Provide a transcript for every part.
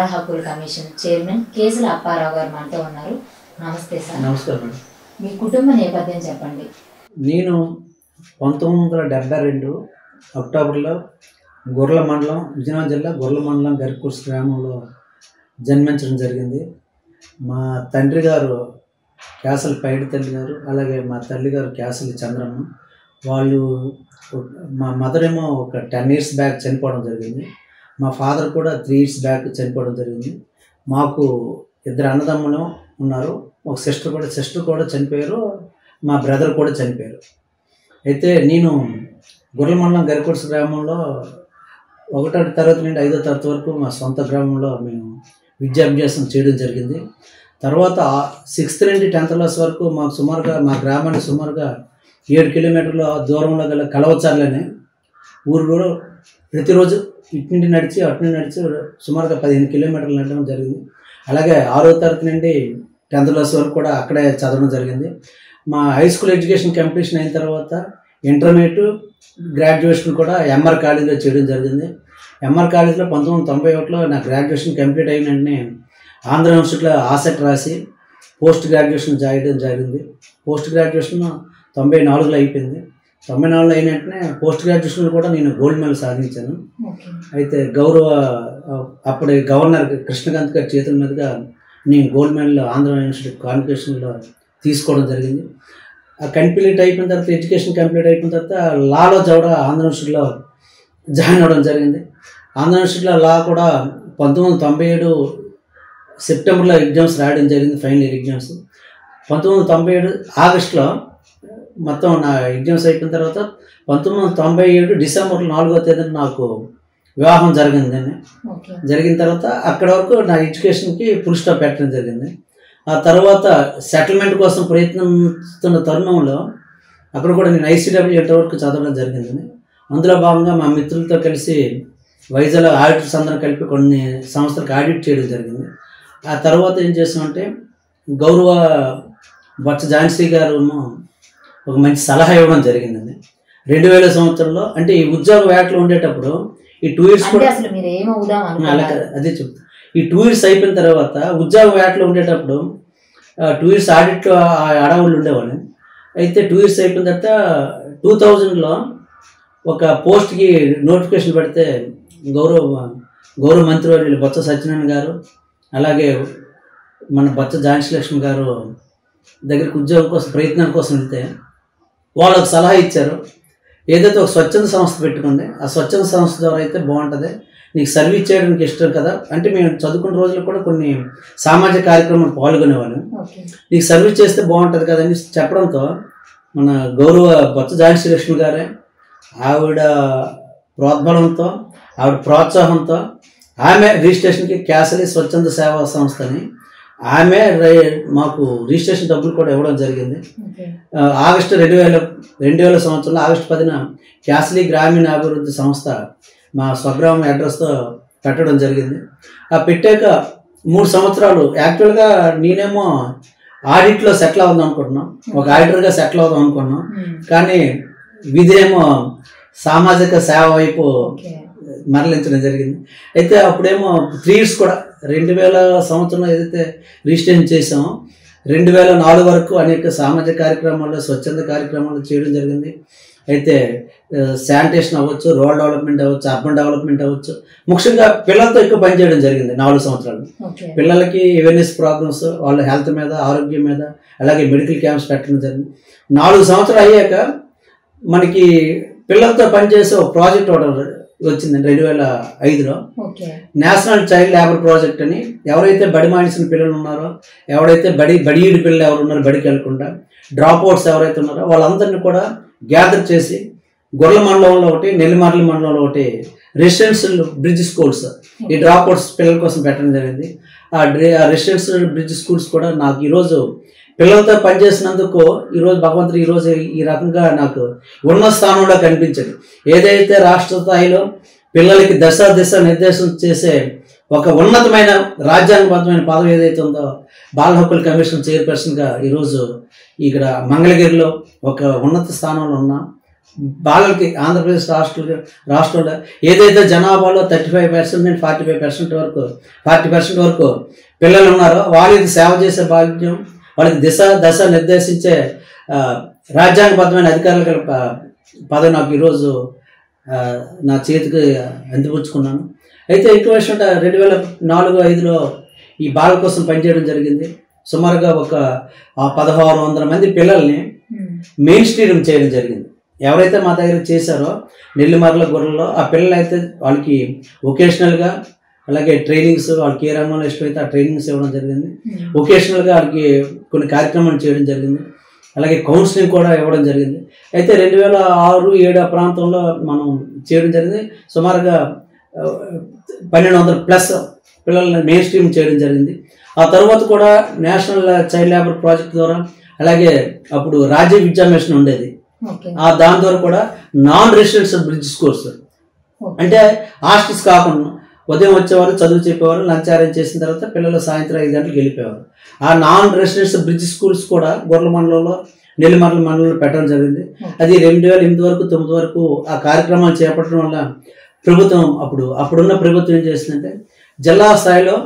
బాలల హక్కుల commission chairman కేసుల అప్పారావు గారు మనతో ఉన్నారు. నమస్తే సార్. నమస్కారం మీ కుటుంబ నేపథ్యం చెప్పండి. నేను పంతొమ్మిది వందల డెబ్బై రెండు అక్టోబర్లో గొర్రెల మండలం విజయనగరం జిల్లా గొర్రెల మండలం గరికూర్స్ గ్రామంలో జన్మించడం జరిగింది. మా తండ్రి గారు క్యాసల్ పైడి తల్లి గారు అలాగే మా తల్లి గారు క్యాసల్ చంద్రమ్మ. వాళ్ళు మా మదర్ ఏమో ఒక టెన్ ఇయర్స్ బ్యాక్ చనిపోవడం జరిగింది. మా ఫాదర్ కూడా త్రీ ఇయర్స్ బ్యాక్ చనిపోవడం జరిగింది. మాకు ఇద్దరు అన్నదమ్ములు ఉన్నారు. ఒక సిస్టర్ కూడా సిస్టర్ కూడా చనిపోయారు. మా బ్రదర్ కూడా చనిపోయారు. అయితే నేను గుర్ల మండలం గ్రామంలో ఒకటో తరగతి నుండి ఐదో తరగతి వరకు మా సొంత గ్రామంలో మేము విద్యాభ్యాసం చేయడం జరిగింది. తర్వాత సిక్స్త్ నుండి టెన్త్ క్లాస్ వరకు మాకు సుమారుగా మా గ్రామానికి సుమారుగా ఏడు కిలోమీటర్ల దూరంలో గల కలవచారులనే ఊరిలో ప్రతిరోజు ఇటు నుండి నడిచి అటు నుండి నడిచి సుమారుగా పదిహేను కిలోమీటర్లు నడవడం జరిగింది. అలాగే ఆరో తరగతి నుండి టెన్త్ క్లాస్ వరకు కూడా అక్కడే చదవడం జరిగింది. మా హై స్కూల్ ఎడ్యుకేషన్ కంప్లీషన్ అయిన తర్వాత ఇంటర్మీడియట్ గ్రాడ్యుయేషన్ కూడా ఎంఆర్ కాలేజీలో చేయడం జరిగింది. ఎంఆర్ కాలేజీలో పంతొమ్మిది వందల తొంభై ఒకటిలో నా గ్రాడ్యుయేషన్ కంప్లీట్ అయిన వెంటనే ఆంధ్ర యూనివర్సిటీలో ఆసెట్ రాసి పోస్ట్ గ్రాడ్యుయేషన్ చేయడం జరిగింది. పోస్ట్ గ్రాడ్యుయేషన్ తొంభై నాలుగులో అయిపోయింది. తొంభై నాలుగులో అయిన వెంటనే పోస్ట్ గ్రాడ్యుయేషన్లో కూడా నేను గోల్డ్ మెడల్ సాధించాను. అయితే గౌరవ అప్పటి గవర్నర్ కృష్ణకాంత్ గారి చేతుల మీదుగా నేను గోల్డ్ మెడల్ ఆంధ్ర యూనివర్సిటీ కాన్వకేషన్లో తీసుకోవడం జరిగింది. ఆ కంప్లీట్ అయిపోయిన తర్వాత ఎడ్యుకేషన్ కంప్లీట్ అయిపోయిన తర్వాత లాలో చౌడ ఆంధ్ర యూనివర్సిటీలో జాయిన్ అవ్వడం జరిగింది. ఆంధ్ర యూనివర్సిటీలో లా కూడా పంతొమ్మిది వందల తొంభై ఏడు సెప్టెంబర్లో ఎగ్జామ్స్ రాయడం జరిగింది ఫైనల్ ఇయర్ ఎగ్జామ్స్. పంతొమ్మిది వందల తొంభై ఏడు ఆగస్టులో మొత్తం నా ఎగ్జామ్స్ అయిపోయిన తర్వాత పంతొమ్మిది వందల తొంభై ఏడు డిసెంబర్ నాలుగో తేదీన నాకు వివాహం జరిగిందండి జరిగిన తర్వాత అక్కడ వరకు నా ఎడ్యుకేషన్కి ఫుల్ స్టాప్ పెట్టడం జరిగింది. ఆ తర్వాత సెటిల్మెంట్ కోసం ప్రయత్నిస్తున్న తరుణంలో అక్కడ కూడా నేను ఐసీడబ్ల్యూ వరకు చదవడం జరిగింది. అందులో భాగంగా మా మిత్రులతో కలిసి వైజాగ్ ఆడిటర్స్ అందరం కలిపి కొన్ని సంస్థలకు ఆడిట్ చేయడం జరిగింది. ఆ తర్వాత ఏం చేసామంటే గౌరవ బొత్స ఝాన్సీ గారు ఒక మంచి సలహా ఇవ్వడం జరిగిందండి. రెండు వేల సంవత్సరంలో అంటే ఈ ఉద్యోగ వేటలో ఉండేటప్పుడు ఈ టూ ఇయర్స్ కూడా అలా అదే చెప్తా. ఈ టూ ఇయర్స్ అయిపోయిన తర్వాత ఉద్యోగ వేటలో ఉండేటప్పుడు టూ ఇయర్స్ ఆడిట్లో అడవులు ఉండేవాళ్ళు. అయితే టూ ఇయర్స్ అయిపోయిన తర్వాత టూ థౌజండ్లో ఒక పోస్ట్కి నోటిఫికేషన్ పెడితే గౌరవ గౌరవ మంత్రివర్యులు బొత్స సత్యనారాయణ గారు అలాగే మన బొత్స ఝాన్సీ లక్ష్మి గారు దగ్గరికి ఉద్యోగం కోసం ప్రయత్నాల కోసం వెళ్తే వాళ్ళు ఒక సలహా ఇచ్చారు. ఏదైతే ఒక స్వచ్ఛంద సంస్థ పెట్టుకోండి ఆ స్వచ్ఛంద సంస్థ ద్వారా అయితే బాగుంటుంది. నీకు సర్వీస్ చేయడానికి ఇష్టం కదా అంటే మేము చదువుకున్న రోజుల్లో కూడా కొన్ని సామాజిక కార్యక్రమాలు పాల్గొనేవాళ్ళం. నీకు సర్వీస్ చేస్తే బాగుంటుంది కదని చెప్పడంతో మన గౌరవ బొత్స ఝాన్సీ లక్ష్మి గారే ఆవిడ ప్రోద్బలంతో ఆవిడ ప్రోత్సాహంతో ఆమె రిజిస్ట్రేషన్కి క్యాసలి స్వచ్ఛంద సేవా సంస్థని ఆమె రై- మాకు రిజిస్ట్రేషన్ డబ్బులు కూడా ఇవ్వడం జరిగింది. ఆగస్టు రెండు వేల రెండు వేల సంవత్సరంలో ఆగస్టు పదిన క్యాస్లీ గ్రామీణ అభివృద్ధి సంస్థ మా స్వగ్రామం అడ్రస్తో పెట్టడం జరిగింది. ఆ పెట్టాక మూడు సంవత్సరాలు యాక్చువల్గా నేనేమో ఆడిట్లో సెటిల్ అవుదాం అనుకుంటున్నాం. ఒక ఆడిటర్గా సెటిల్ అవుదాం అనుకున్నాం. కానీ విధేమో సామాజిక సేవ వైపు మరలించడం జరిగింది. అయితే అప్పుడేమో త్రీ ఇయర్స్ కూడా రెండు వేల సంవత్సరంలో ఏదైతే రిజిస్ట్రేషన్ చేసామో రెండు వేల నాలుగు వరకు అనేక సామాజిక కార్యక్రమాలు స్వచ్ఛంద కార్యక్రమాలు చేయడం జరిగింది. అయితే శానిటేషన్ అవ్వచ్చు రోడ్ డెవలప్మెంట్ అవ్వచ్చు అర్బన్ డెవలప్మెంట్ అవ్వచ్చు. ముఖ్యంగా పిల్లలతో ఎక్కువ పనిచేయడం జరిగింది నాలుగు సంవత్సరాలు. పిల్లలకి అవేర్నెస్ ప్రోగ్రామ్స్ వాళ్ళ హెల్త్ మీద ఆరోగ్యం మీద అలాగే మెడికల్ క్యాంప్స్ పెట్టడం జరిగింది. నాలుగు సంవత్సరాలు అయ్యాక మనకి పిల్లలతో పనిచేసే ఒక ప్రాజెక్ట్ ఒకటి వచ్చింది రెండు వేల ఐదులో నేషనల్ చైల్డ్ లేబర్ ప్రాజెక్ట్ అని ఎవరైతే బడి మానేసిన పిల్లలు ఉన్నారో ఎవరైతే బడి బడిఈడి పిల్లలు ఎవరు ఉన్నారో బడికి వెళ్ళకుండా డ్రాప్ అవుట్స్ ఎవరైతే ఉన్నారో వాళ్ళందరినీ కూడా గ్యాదర్ చేసి గొర్రెల మండలంలో ఒకటి నెల్లిమర్ల మండలంలో ఒకటి రెసిడెన్షియల్ బ్రిడ్జ్ స్కూల్స్ ఈ డ్రాప్ అవుట్స్ పిల్లల కోసం పెట్టడం జరిగింది. ఆ రెసిడెన్షియల్ బ్రిడ్జ్ స్కూల్స్ కూడా నాకు ఈరోజు పిల్లలతో పనిచేసినందుకు ఈరోజు భగవంతుడు ఈరోజు ఈ రకంగా నాకు ఉన్న స్థానంలో కనిపించదు ఏదైతే రాష్ట్ర స్థాయిలో పిల్లలకి దశ దిశ నిర్దేశం చేసే ఒక ఉన్నతమైన రాజ్యాంగబద్ధమైన పదవి ఏదైతే ఉందో బాల హక్కుల కమిషన్ చైర్పర్సన్గా ఈరోజు ఇక్కడ మంగళగిరిలో ఒక ఉన్నత స్థానంలో ఉన్నా బాలలకి ఆంధ్రప్రదేశ్ రాష్ట్ర రాష్ట్రంలో ఏదైతే జనాభాలో థర్టీ ఫైవ్ పర్సెంట్ నుండి ఫార్టీ ఫైవ్ పర్సెంట్ వరకు ఫార్టీ పర్సెంట్ వరకు పిల్లలు ఉన్నారో వాళ్ళకి సేవ చేసే భాగ్యం వాళ్ళకి దిశ దశ నిర్దేశించే రాజ్యాంగబద్ధమైన అధికారులు పదవి నాకు ఈరోజు నా చేతికి అందిపుచ్చుకున్నాను. అయితే ఇంకో విషయం అంటే రెండు వేల నాలుగు ఐదులో ఈ బాల కోసం పనిచేయడం జరిగింది. సుమారుగా ఒక పదహారు వందల మంది పిల్లల్ని ఉమ్, మెయిన్ స్ట్రీమ్ చేయడం జరిగింది. ఎవరైతే మా దగ్గర చేశారో నెల్లిమర్ల గొర్రెల్లో ఆ పిల్లలు అయితే వాళ్ళకి ఒకేషనల్గా అలాగే ట్రైనింగ్స్ వాళ్ళకి ఏ రంగంలో ఇష్టమైతే ఆ ట్రైనింగ్స్ ఇవ్వడం జరిగింది. ఒకేషనల్గా వాళ్ళకి కొన్ని కార్యక్రమాలు చేయడం జరిగింది. అలాగే కౌన్సిలింగ్ కూడా ఇవ్వడం జరిగింది. అయితే రెండు వేల ఆరు ఏడు ప్రాంతంలో మనం చేయడం జరిగింది. సుమారుగా పన్నెండు వందల ప్లస్ పిల్లల్ని మెయిన్ స్ట్రీమ్ చేయడం జరిగింది. ఆ తర్వాత కూడా నేషనల్ చైల్డ్ లేబర్ ప్రాజెక్ట్ ద్వారా అలాగే అప్పుడు రాజ్య విద్యా మిషన్ ఉండేది. ఆ దాని ద్వారా కూడా నాన్ రెసిడెన్షియల్ బ్రిడ్జ్ స్కూల్స్. అంటే హాస్టల్స్ కాకుండా ఉదయం వచ్చేవారు చదువు చెప్పేవారు లంచ్ అరేంజ్ చేసిన తర్వాత పిల్లలు సాయంత్రం ఐదు గంటలకు వెళ్ళిపోయేవారు. ఆ నాన్ రెసిడెన్షియల్ బ్రిడ్జ్ స్కూల్స్ కూడా గొర్రెల మండలంలో నెల్లిమర్ల మండలంలో పెట్టడం జరిగింది. అది రెండు వేల ఎనిమిది వరకు తొమ్మిది వరకు ఆ కార్యక్రమాలు చేపట్టడం వల్ల ప్రభుత్వం అప్పుడు అప్పుడున్న ప్రభుత్వం ఏం చేసిందంటే జిల్లా స్థాయిలో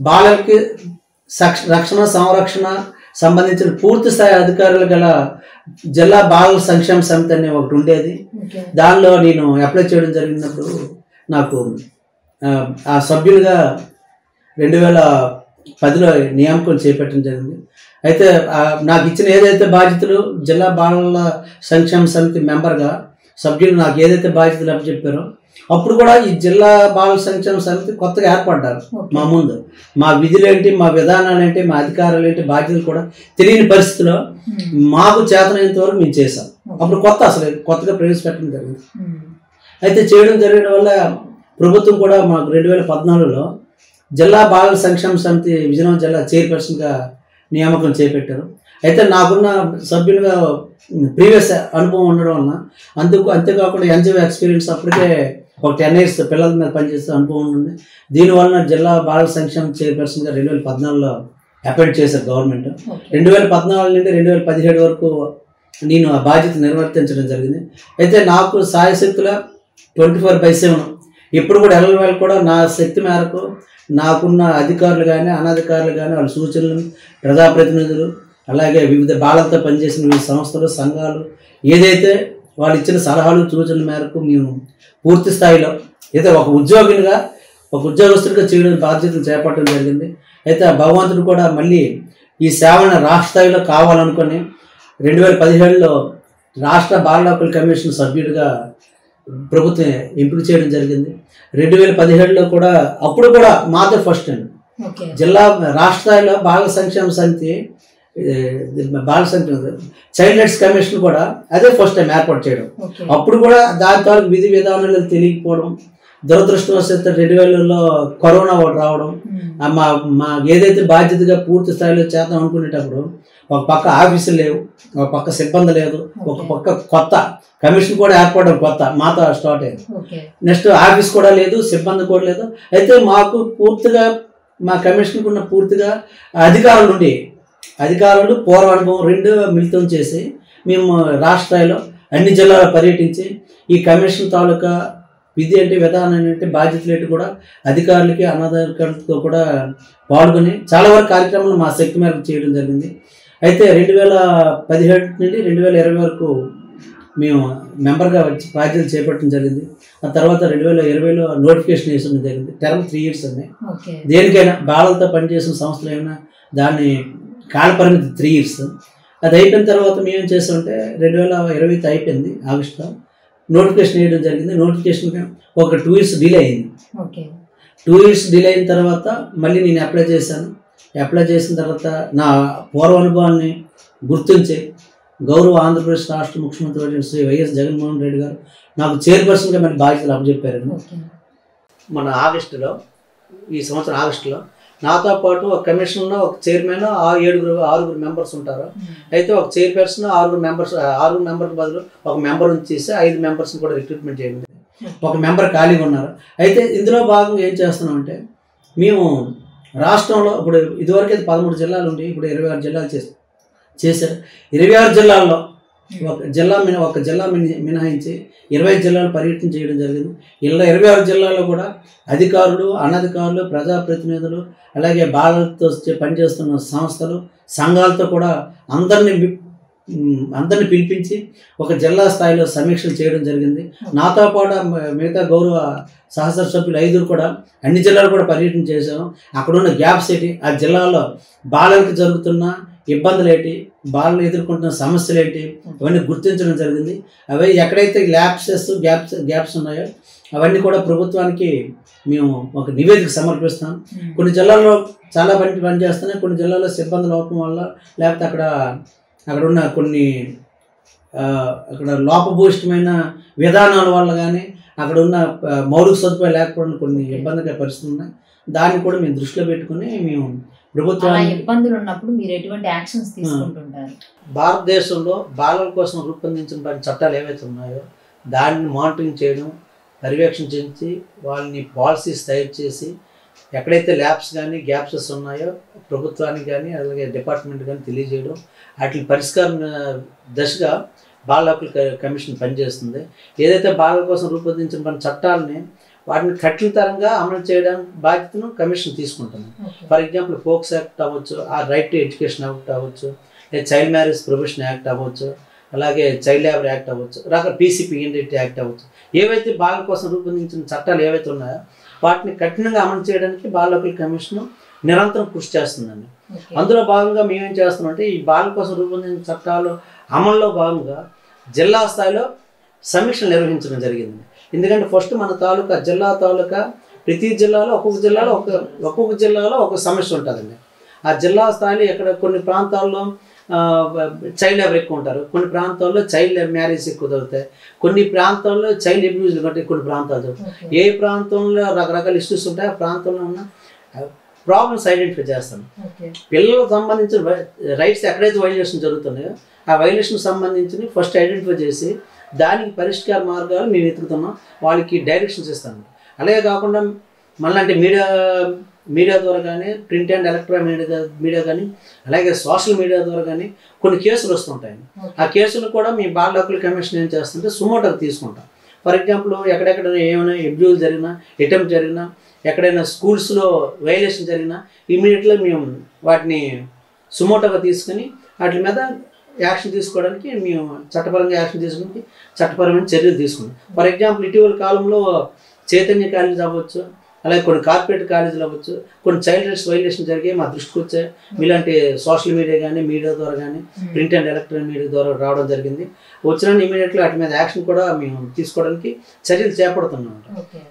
బాలలకి సక్ష- రక్షణ సంరక్షణ సంబంధించిన పూర్తి స్థాయి అధికారులు గల జిల్లా బాలల సంక్షేమ సమితి అనే ఒకటి ఉండేది. దానిలో నేను అప్లై చేయడం జరిగినప్పుడు నాకు ఆ, సభ్యులుగా రెండు వేల పదిలో నియామకం చేపట్టడం జరిగింది. అయితే నాకు ఇచ్చిన ఏదైతే బాధ్యతలు జిల్లా బాలల సంక్షేమ సమితి మెంబర్గా సభ్యులు నాకు ఏదైతే బాధ్యతలు అప్పచెప్పారో అప్పుడు కూడా ఈ జిల్లా బాలల సంక్షేమ సమితి కొత్తగా ఏర్పడ్డారు మా ముందు. మా విధులేంటి మా విధానాలు ఏంటి మా అధికారాలు ఏంటి బాధ్యతలు కూడా తెలియని పరిస్థితిలో ఉమ్, మాకు చేతనైనంత వరకు మేము చేసాం అప్పుడు కొత్త అసలు కొత్తగా ప్రవేశపెట్టడం జరిగింది. ఉమ్, అయితే చేయడం జరగడం వల్ల ప్రభుత్వం కూడా మాకు రెండు వేల పద్నాలుగులో జిల్లా బాలల సంక్షేమ సమితి విజయనగరం జిల్లా చైర్పర్సన్గా నియామకం చేపట్టారు. అయితే నాకున్న సభ్యులుగా ప్రీవియస్ అనుభవం ఉండడం వలన అందుకు అంతేకాకుండా ఎన్జిఓ ఎక్స్పీరియన్స్ అప్పటికే ఒక టెన్ ఇయర్స్ పిల్లల మీద పనిచేసే అనుభవం ఉంది. దీనివలన జిల్లా బాలల సంక్షేమ చైర్పర్సన్గా రెండు వేల పద్నాలుగులో అపాయింట్ చేశారు గవర్నమెంట్. రెండు వేల పద్నాలుగు నుండి రెండు వేల పదిహేడు వరకు నేను ఆ బాధ్యత నిర్వర్తించడం జరిగింది. అయితే నాకు సాయశక్తుల ట్వంటీ ఫోర్ బై సెవెన్ ఇప్పుడు కూడా ఎల్లల వాళ్ళు కూడా నా శక్తి మేరకు నాకున్న అధికారులు కానీ అనధికారులు కానీ వాళ్ళ సూచనలు ప్రజాప్రతినిధులు అలాగే వివిధ బాలలతో పనిచేసిన వివిధ సంస్థలు సంఘాలు ఏదైతే వాళ్ళు ఇచ్చిన సలహాలు సూచనల మేరకు మేము పూర్తి స్థాయిలో అయితే ఒక ఉద్యోగినిగా ఒక ఉద్యోగస్తుడిగా చేయడం బాధ్యతలు చేపట్టడం జరిగింది. అయితే ఆ భగవంతుడు కూడా మళ్ళీ ఈ సేవను రాష్ట్ర స్థాయిలో కావాలనుకొని రెండు వేల పదిహేడులో రాష్ట్ర బాల హక్కుల కమిషన్ సభ్యుడిగా ప్రభుత్వం ఎంపిక చేయడం జరిగింది. రెండు వేల పదిహేడులో కూడా అప్పుడు కూడా మాదే ఫస్ట్ అండి. జిల్లా రాష్ట్ర స్థాయిలో బాల సంక్షేమ సమితి బాల సంక్షేమ చైల్డ్ రైట్స్ కమిషన్ కూడా అదే ఫస్ట్ టైం ఏర్పాటు చేయడం. అప్పుడు కూడా దాని తాలూకు విధి విధానాలు తెలియకపోవడం దురదృష్టవశాత్తు రెండు వేలలో కరోనా ఒకటి రావడం మా మా ఏదైతే బాధ్యతగా పూర్తి స్థాయిలో చేద్దాం అనుకునేటప్పుడు ఒక పక్క ఆఫీసులు లేవు ఒక పక్క సిబ్బంది లేదు ఒక పక్క కొత్త. కమిషన్ కూడా ఏర్పడడం కొత్త మాతో స్టార్ట్ అయింది నెక్స్ట్ ఆఫీస్ కూడా లేదు సిబ్బంది కూడా లేదు. అయితే మాకు పూర్తిగా మా కమిషన్కి ఉన్న పూర్తిగా అధికారులు ఉండి అధికారులు పూర్వ అనుభవం రెండు మిళితం చేసి మేము రాష్ట్ర స్థాయిలో అన్ని జిల్లాలో పర్యటించి ఈ కమిషన్ తాలూకా విధి అంటే విధానం ఏంటి బాధ్యతలు ఏంటి కూడా అధికారులకి అనధికారులతో కూడా పాల్గొని చాలా వరకు కార్యక్రమాలు మా శక్తి మేరకు చేయడం జరిగింది. అయితే రెండు వేల పదిహేడు నుండి రెండు వేల ఇరవై వరకు మేము మెంబర్గా వచ్చి బాధ్యతలు చేపట్టడం జరిగింది. ఆ తర్వాత రెండు వేల ఇరవైలో నోటిఫికేషన్ వేసడం జరిగింది. Term three years okay. దేనికైనా బాలలతో పనిచేసిన సంస్థలు ఏమైనా దాన్ని కాలపరిమితి త్రీ ఇయర్స్. అది అయిపోయిన తర్వాత మేము ఏం చేస్తామంటే రెండు వేల ఇరవైతో అయిపోయింది ఆగస్టులో. నోటిఫికేషన్ వేయడం జరిగింది. నోటిఫికేషన్ ఒక టూ ఇయర్స్ డిలే అయింది. టూ ఇయర్స్ డిలే అయిన తర్వాత మళ్ళీ నేను అప్లై చేశాను. అప్లై చేసిన తర్వాత నా పూర్వ అనుభవాన్ని గుర్తించి గౌరవ ఆంధ్రప్రదేశ్ రాష్ట్ర ముఖ్యమంత్రి శ్రీ వైఎస్ జగన్మోహన్ రెడ్డి గారు నాకు చైర్పర్సన్గా మరి బాధ్యతలు అప్పచెప్పారండి ఓకే. మన ఆగస్టులో ఈ సంవత్సరం ఆగస్టులో నాతో పాటు ఒక కమిషన్లో ఒక చైర్మన్ ఆ ఏడుగురు ఆరుగురు మెంబర్స్ ఉంటారు. ఉమ్, అయితే ఒక చైర్పర్సన్ ఆరుగురు మెంబర్స్ ఆరుగురు మెంబర్కి బదులు ఒక మెంబర్ ఉంచేసి ఐదు మెంబర్స్ని కూడా రిక్రూట్మెంట్ చేయండి ఒక మెంబర్ ఖాళీగా ఉన్నారు. అయితే ఇందులో భాగంగా ఏం చేస్తున్నామంటే మేము రాష్ట్రంలో ఇప్పుడు ఇదివరకు అయితే పదమూడు జిల్లాలు ఉండి ఇప్పుడు ఇరవై ఆరు జిల్లాలు చేసి చేశారు. ఇరవై ఆరు జిల్లాల్లో ఒక జిల్లా మిన ఒక జిల్లా మిన- మినహాయించి ఇరవై జిల్లాలు పర్యటన చేయడం జరిగింది. ఇలా ఇరవై ఆరు జిల్లాల్లో కూడా అధికారులు అనధికారులు ప్రజాప్రతినిధులు అలాగే బాలతో పనిచేస్తున్న సంస్థలు సంఘాలతో కూడా అందరినీ అందరిని పిలిపించి ఒక జిల్లా స్థాయిలో సమీక్షలు చేయడం జరిగింది. నాతో పాటు మిగతా గౌరవ సహచర సభ్యులు ఐదుగురు కూడా అన్ని జిల్లాలు కూడా పర్యటన చేశాము అక్కడ ఉన్న గ్యాప్స్ ఏంటి ఆ జిల్లాలో బాలలకు జరుగుతున్న ఇబ్బందులు ఏంటి బాలలు ఎదుర్కొంటున్న సమస్యలు ఏంటి అవన్నీ గుర్తించడం జరిగింది. అవి ఎక్కడైతే ల్యాప్సెస్ గ్యాప్స్ గ్యాప్స్ ఉన్నాయో అవన్నీ కూడా ప్రభుత్వానికి మేము ఒక నివేదిక సమర్పిస్తాం. కొన్ని జిల్లాల్లో చాలా పని పని చేస్తున్నాయి. కొన్ని జిల్లాల్లో సిబ్బంది లోపం వల్ల లేకపోతే అక్కడ అక్కడ ఉన్న కొన్ని అక్కడ లోపభూయిష్టమైన విధానాల వల్ల కానీ అక్కడ ఉన్న మౌలిక సదుపాయాలు లేకపోవడం కొన్ని ఇబ్బందికర పరిస్థితులు ఉన్నాయి. దాన్ని కూడా మేము దృష్టిలో పెట్టుకుని మేము ఇబ్బందులు ఉన్నప్పుడు మీరు ఎటువంటి యాక్షన్స్ తీసుకుంటుంటారు? భారతదేశంలో బాలల కోసం రూపొందించిన చట్టాలు ఏవైతే ఉన్నాయో దాన్ని మానిటరింగ్ చేయడం పర్యవేక్షించి వాళ్ళని పాలసీస్ తయారు చేసి ఎక్కడైతే ల్యాబ్స్ కానీ గ్యాప్సెస్ ఉన్నాయో ప్రభుత్వానికి కానీ అలాగే డిపార్ట్మెంట్ కానీ తెలియజేయడం వాటి పరిష్కారం దశగా బాల హక్కుల కమిషన్ పనిచేస్తుంది. ఏదైతే బాలల కోసం రూపొందించిన మన చట్టాలని వాటిని కఠినతరంగా అమలు చేయడానికి బాధ్యతను కమిషన్ తీసుకుంటుంది. ఫర్ ఎగ్జాంపుల్ ఫోక్స్ యాక్ట్ అవ్వచ్చు ఆ రైట్ టు ఎడ్యుకేషన్ యాక్ట్ అవ్వచ్చు లేదా చైల్డ్ మ్యారేజ్ ప్రొబిషన్ యాక్ట్ అవ్వచ్చు అలాగే చైల్డ్ లేబర్ యాక్ట్ అవ్వచ్చు రకాల పీసీపీ ఇండిటీ యాక్ట్ అవ్వచ్చు. ఏవైతే బాలల కోసం రూపొందించిన చట్టాలు ఏవైతే ఉన్నాయో వాటిని కఠినంగా అమలు చేయడానికి బాల హక్కుల కమిషన్ నిరంతరం కృషి చేస్తుందండి. అందులో భాగంగా మేమేం చేస్తున్నామంటే ఈ బాలల కోసం రూపొందించిన చట్టాలు అమల్లో భాగంగా జిల్లా స్థాయిలో సమీక్షలు నిర్వహించడం జరిగింది. ఎందుకంటే ఫస్ట్ మన తాలూకా జిల్లా తాలూకా ప్రతి జిల్లాలో ఒక్కొక్క జిల్లాలో ఒక ఒక్కొక్క జిల్లాలో ఒక సమస్య ఉంటుందండి. ఆ జిల్లా స్థాయిలో ఇక్కడ కొన్ని ప్రాంతాల్లో చైల్డ్ లేబర్ ఎక్కువ ఉంటారు. కొన్ని ప్రాంతాల్లో చైల్డ్ మ్యారేజ్ ఎక్కువ దొరుకుతాయి కొన్ని ప్రాంతాల్లో చైల్డ్ అబ్యూజ్ కంటే కొన్ని ప్రాంతాలు ఏ ప్రాంతంలో రకరకాల ఇష్యూస్ ఉంటాయి ఆ ప్రాంతంలో ఉన్న ప్రాబ్లమ్స్ ఐడెంటిఫై చేస్తాం. పిల్లలకు సంబంధించిన రైట్స్ ఎక్కడైతే వైలేషన్ జరుగుతున్నాయో ఆ వైలేషన్ సంబంధించి ఫస్ట్ ఐడెంటిఫై చేసి దానికి పరిష్కార మార్గాలు మేము వెతుకుతున్నాం. వాళ్ళకి డైరెక్షన్స్ ఇస్తాము అలాగే కాకుండా మళ్ళీ మీడియా మీడియా ద్వారా కానీ print and electronic media media కానీ అలాగే సోషల్ మీడియా ద్వారా కానీ కొన్ని కేసులు వస్తుంటాయి. ఆ కేసులు కూడా మీ బాల హక్కుల కమిషన్ ఏం చేస్తుంటే సుమోటోకి తీసుకుంటాం. ఫర్ ఎగ్జాంపుల్ ఎక్కడెక్కడ ఏమైనా అబ్యూజ్ జరిగినా అటెంప్ట్ జరిగినా ఎక్కడైనా స్కూల్స్లో వైలేషన్ జరిగినా ఇమీడియట్గా మేము వాటిని సుమోటోగా తీసుకుని వాటి మీద యాక్షన్ తీసుకోవడానికి మేము చట్టపరంగా యాక్షన్ తీసుకుని చట్టపరమైన చర్యలు తీసుకున్నాం ఫర్ ఎగ్జాంపుల్ ఇటీవల కాలంలో చైతన్య కాలేజ్ అవ్వచ్చు అలాగే కొన్ని కార్పొరేట్ కాలేజీలు అవ్వచ్చు కొన్ని చైల్డ్ రైట్స్ వైలేషన్ జరిగాయి మా దృష్టికి వచ్చాయి మీలాంటి సోషల్ మీడియా కానీ మీడియా ద్వారా కానీ ప్రింట్ అండ్ ఎలక్ట్రానిక్ మీడియా ద్వారా రావడం జరిగింది. వచ్చిన ఇమీడియట్గా వాటి మీద యాక్షన్ కూడా మేము తీసుకోవడానికి చర్యలు చేపడుతున్నాం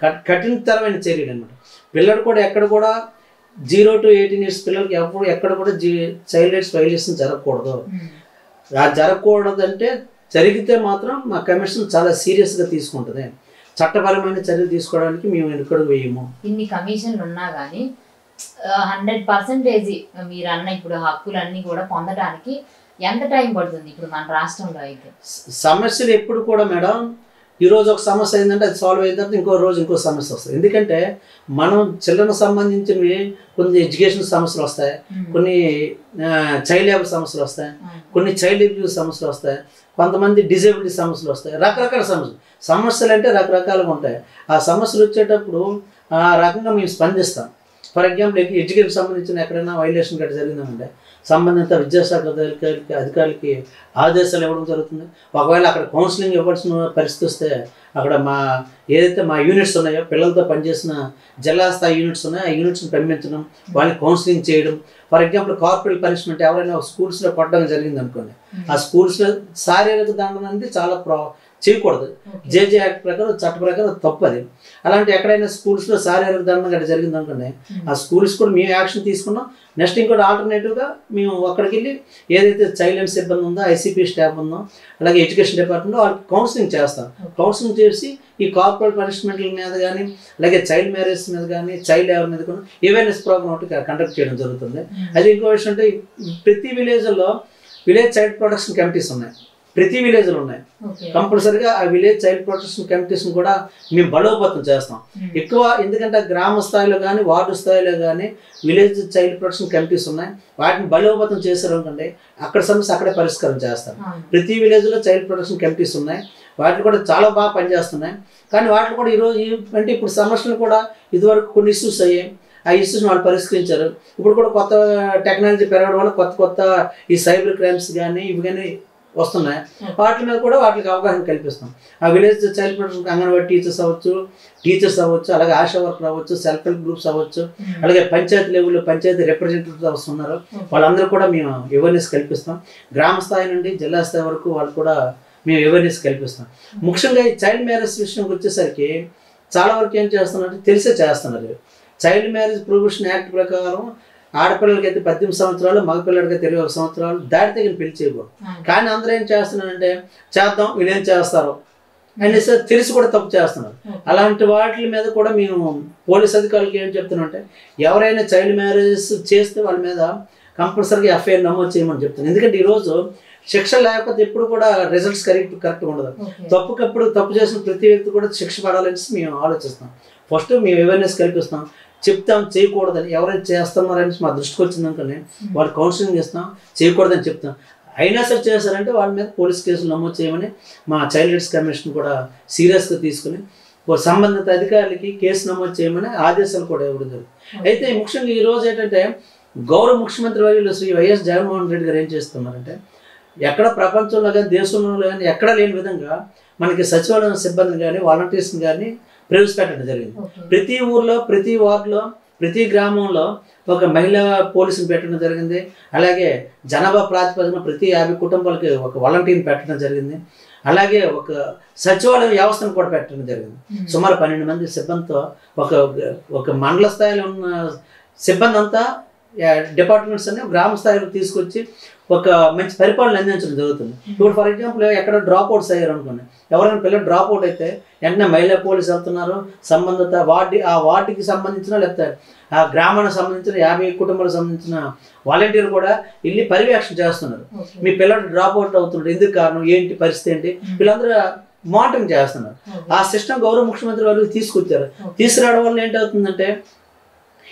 కఠ- కఠినతరమైన చర్యలు అనమాట పిల్లడు కూడా ఎక్కడ కూడా జీరో టు ఎయిటీన్ ఇయర్స్ పిల్లలకి ఎప్పుడు ఎక్కడ కూడా జీ చైల్డ్ రైట్స్ వైలేషన్ జరగకూడదు. ఆ జరగకూడదంటే జరిగితే మాత్రం మా కమిషన్ చాలా సీరియస్గా తీసుకుంటుంది. చట్టపరమైన చర్యలు తీసుకోవడానికి మేము వెనుకడు వేయము ఇన్ని కమిషన్లు ఉన్నా కానీ హండ్రెడ్ పర్సెంటేజ్ మీరు అన్న ఇప్పుడు హక్కులన్నీ కూడా పొందడానికి ఎంత టైం పడుతుంది ఇప్పుడు మన రాష్ట్రంలో అయితే? సమస్యలు ఎప్పుడు కూడా మేడం ఈ రోజు ఒక సమస్య అయిందంటే అది సాల్వ్ అయిన తర్వాత ఇంకో రోజు ఇంకో సమస్య వస్తుంది. ఎందుకంటే మనం చిల్డ్రన్ సంబంధించినవి కొన్ని ఎడ్యుకేషన్ సమస్యలు వస్తాయి కొన్ని చైల్డ్ లేబర్ సమస్యలు వస్తాయి కొన్ని చైల్డ్ అబ్యూస్ సమస్యలు వస్తాయి. కొంతమంది డిజేబిలిటీ సమస్యలు వస్తాయి. రకరకాల సమస్యలు. సమస్యలు అంటే రకరకాలుగా ఉంటాయి. ఆ సమస్యలు వచ్చేటప్పుడు ఆ రకంగా మేము స్పందిస్తాం. ఫర్ ఎగ్జాంపుల్ ఎడ్యుకేషన్ సంబంధించిన ఎక్కడైనా వైలేషన్ గట్రా జరిగిందంటే సంబంధిత విద్యాశాఖ అధికారికి అధికారులకి ఆదేశాలు ఇవ్వడం జరుగుతుంది. ఒకవేళ అక్కడ కౌన్సిలింగ్ ఇవ్వాల్సిన పరిస్థితి వస్తే అక్కడ మా ఏదైతే మా యూనిట్స్ ఉన్నాయో పిల్లలతో పనిచేసిన జిల్లా స్థాయి యూనిట్స్ ఉన్నాయో ఆ యూనిట్స్ని పంపించడం వాళ్ళని కౌన్సిలింగ్ చేయడం. ఫర్ ఎగ్జాంపుల్ కార్పొరేట్ పనిష్మెంట్ ఎవరైనా స్కూల్స్లో కొట్టడం జరిగింది అనుకోండి ఆ స్కూల్స్లో శారీరక దండన అనేది చాలా ప్రా చేయకూడదు. జేజే యాక్ట్ ప్రకారం చట్ట ప్రకారం తప్పు అది అలాంటి ఎక్కడైనా స్కూల్స్లో శారీరక దండం గట్రా జరిగింది అనుకోండి ఆ స్కూల్స్ కూడా మేము యాక్షన్ తీసుకున్నాం. నెక్స్ట్ ఇంకోటి ఆల్టర్నేటివ్గా మేము అక్కడికి వెళ్ళి ఏదైతే చైల్డ్ లైన్ సిబ్బంది ఉందో ఐసీపీ స్టాఫ్ ఉందో అలాగే ఎడ్యుకేషన్ డిపార్ట్మెంట్లో వాళ్ళకి కౌన్సిలింగ్ చేస్తాం. కౌన్సిలింగ్ చేసి ఈ కార్పొరేట్ పనిష్మెంట్ల మీద కానీ అలాగే చైల్డ్ మ్యారేజ్ మీద కానీ చైల్డ్ ఎవరి మీద కూడా అవేర్నెస్ ప్రోగ్రామ్ ఒకటి కండక్ట్ చేయడం జరుగుతుంది. అది ఇంకో విషయం అంటే ప్రతి విలేజ్లో విలేజ్ చైల్డ్ ప్రొటెక్షన్ కమిటీస్ ఉన్నాయి. ప్రతి విలేజ్లో ఉన్నాయి. కంపల్సరిగా ఆ విలేజ్ చైల్డ్ ప్రొటెక్షన్ కమిటీస్ కూడా మేము బలోపేతం చేస్తాం. ఎక్కువ ఎందుకంటే గ్రామ స్థాయిలో కానీ వార్డు స్థాయిలో కానీ విలేజ్ చైల్డ్ ప్రొటెక్షన్ కమిటీస్ ఉన్నాయి. వాటిని బలోపేతం చేశారు అనుకోండి అక్కడ సమస్య అక్కడే పరిష్కారం అవును. ప్రతి విలేజ్లో చైల్డ్ ప్రొటెక్షన్ కమిటీస్ ఉన్నాయి. వాటిని కూడా చాలా బాగా పనిచేస్తున్నాయి. కానీ వాటిని కూడా ఈరోజు అంటే ఇప్పుడు సమస్యలు కూడా ఇదివరకు కొన్ని ఇష్యూస్ అయ్యాయి. ఆ ఇష్యూస్ వాళ్ళు పరిష్కరించారు. ఇప్పుడు కూడా కొత్త టెక్నాలజీ పెరగడం వల్ల కొత్త కొత్త ఈ సైబర్ క్రైమ్స్ కానీ ఇవి కానీ వస్తున్నాయి. వాటి మీద కూడా వాటికి అవగాహన కల్పిస్తాం. ఆ village child protection Anganwadi teachers అవ్వచ్చు టీచర్స్ అవ్వచ్చు అలాగే ఆశా వర్కర్ అవ్వచ్చు సెల్ఫ్ హెల్ప్ గ్రూప్స్ అవ్వచ్చు. అలాగే పంచాయతీ లెవెల్లో పంచాయతీ రిప్రజెంటేటివ్స్ ఉన్నారు వాళ్ళందరూ కూడా మేము అవేర్నెస్ కల్పిస్తాం. గ్రామ స్థాయి నుండి జిల్లా స్థాయి వరకు వాళ్ళు కూడా మేము అవేర్నెస్ కల్పిస్తాం. ముఖ్యంగా ఈ చైల్డ్ మ్యారేజ్ విషయంకి వచ్చేసరికి చాలా వరకు ఏం చేస్తున్నారంటే తెలిసే చేస్తున్నారు. చైల్డ్ మ్యారేజ్ ప్రొహిబిషన్ యాక్ట్ ప్రకారం ఆడపిల్లలకి అయితే పద్దెనిమిది సంవత్సరాలు మగపిల్లలకి అయితే ఇరవై సంవత్సరాలు దాటి తగిన పెళ్ళి చేయకూడదు. కానీ అందరూ ఏం చేస్తున్నారంటే చేద్దాం వీళ్ళు ఏం చేస్తారు అనేసి తెలిసి కూడా తప్పు చేస్తున్నారు. అలాంటి వాటి మీద కూడా మేము పోలీస్ అధికారులకి ఏం చెప్తున్నామంటే ఎవరైనా చైల్డ్ మ్యారేజ్ చేస్తే వాళ్ళ మీద కంపల్సరీగా ఎఫ్ఐఆర్ నమోదు చేయమని చెప్తున్నాను ఎందుకంటే ఈరోజు శిక్ష లేకపోతే ఎప్పుడు కూడా రిజల్ట్స్ కరెక్ట్ కరెక్ట్ ఉండదు. తప్పుకప్పుడు తప్పు చేసిన ప్రతి వ్యక్తి కూడా శిక్ష పడాలని మేము ఆలోచిస్తాం ఫస్ట్ మేము అవేర్నెస్ కల్పిస్తాం చెప్తాం చేయకూడదని ఎవరైనా చేస్తున్నారని మా దృష్టికి వచ్చింది అనుకోండి వాళ్ళు కౌన్సిలింగ్ ఇస్తాం చేయకూడదని చెప్తాం అయినా సరే చేశారంటే వాళ్ళ మీద పోలీస్ కేసులు నమోదు చేయమని మా చైల్డ్ రైట్స్ కమిషన్ కూడా సీరియస్గా తీసుకుని సంబంధిత అధికారులకి కేసు నమోదు చేయమని ఆదేశాలు కూడా ఇవ్వడం జరుగుతుంది అయితే ముఖ్యంగా ఈ రోజు ఏంటంటే గౌరవ ముఖ్యమంత్రి వర్యులు శ్రీ వైఎస్ జగన్మోహన్ రెడ్డి గారు ఏం చేస్తున్నారంటే ఎక్కడ ప్రపంచంలో కానీ దేశంలో కానీ ఎక్కడ లేని విధంగా మనకి సచివాలయం సిబ్బందిని కానీ వాలంటీర్స్ని కానీ ప్రవేశపెట్టడం జరిగింది. ప్రతి ఊర్లో ప్రతి వార్డులో ప్రతి గ్రామంలో ఒక మహిళా పోలీసుని పెట్టడం జరిగింది అలాగే జనాభా ప్రాతిపదికన ప్రతి యాభై కుటుంబాలకి ఒక వాలంటీర్ని పెట్టడం జరిగింది అలాగే ఒక సచివాలయ వ్యవస్థను కూడా పెట్టడం జరిగింది. సుమారు పన్నెండు మంది సిబ్బందితో ఒక ఒక మండల స్థాయిలో ఉన్న సిబ్బంది అంతా డిపార్ట్మెంట్స్ అన్ని గ్రామ స్థాయిలో తీసుకొచ్చి ఒక మంచి పరిపాలన అందించడం జరుగుతుంది. ఇప్పుడు ఫర్ ఎగ్జాంపుల్ ఎక్కడ డ్రాప్ అవుట్స్ అయ్యారు అనుకోండి. ఎవరైనా పిల్లలు డ్రాప్ అవుట్ అయితే వెంటనే మహిళా పోలీసు వెళ్తున్నారు. సంబంధిత వార్డు ఆ వార్డుకి సంబంధించిన లేకపోతే ఆ గ్రామానికి సంబంధించిన యాభై కుటుంబాలకు సంబంధించిన వాలంటీర్ కూడా వెళ్ళి పర్యవేక్షణ చేస్తున్నారు. మీ పిల్లలు డ్రాప్ అవుట్ అవుతున్నాడు ఎందుకు కారణం? ఏంటి? పరిస్థితి ఏంటి? వీళ్ళందరూ మానిటరింగ్ చేస్తున్నారు. ఆ సిస్టమ్ గౌరవ ముఖ్యమంత్రి వారు తీసుకొచ్చారు. తీసుకురావడం వల్ల ఏంటవుతుందంటే